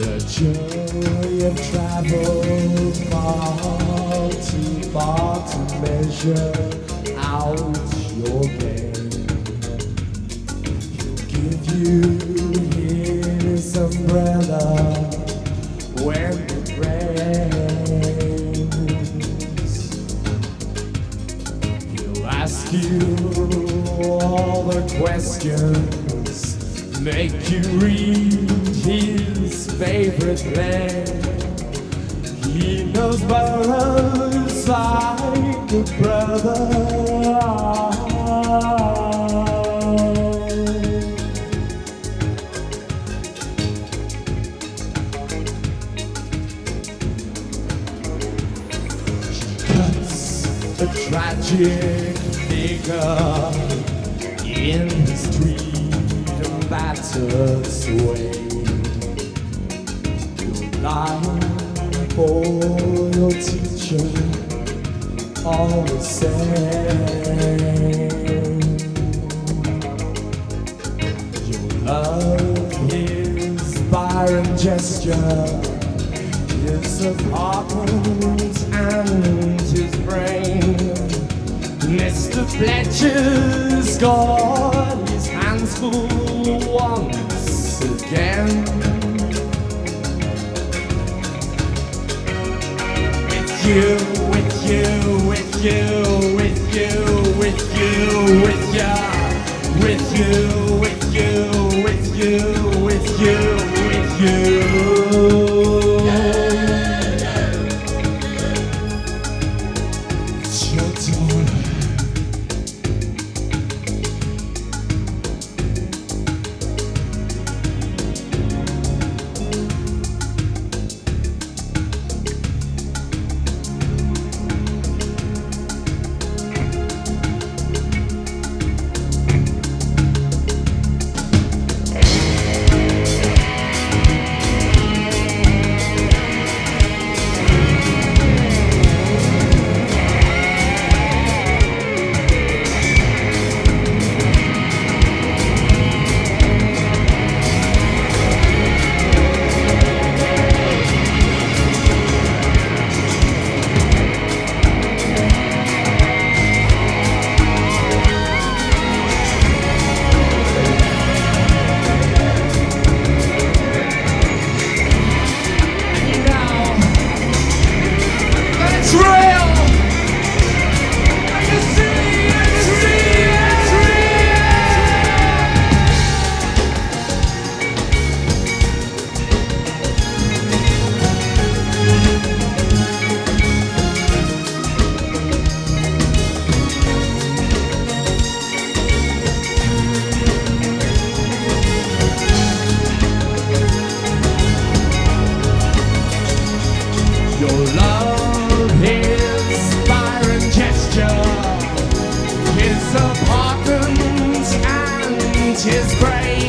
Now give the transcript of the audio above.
sure you've traveled far too far to measure out your game. He'll give you his umbrella when it rains. He'll ask you all the questions, make you read his favorite thing. He knows boroughs like a brother. a tragic figure in his tweed battered suede. You're lying for your teacher, always saying Your love his Byron gesture his apartment and his brain. Mr. Fletcher's got his hands full With you, with you, with you, Your love, gesture, his apartment and his.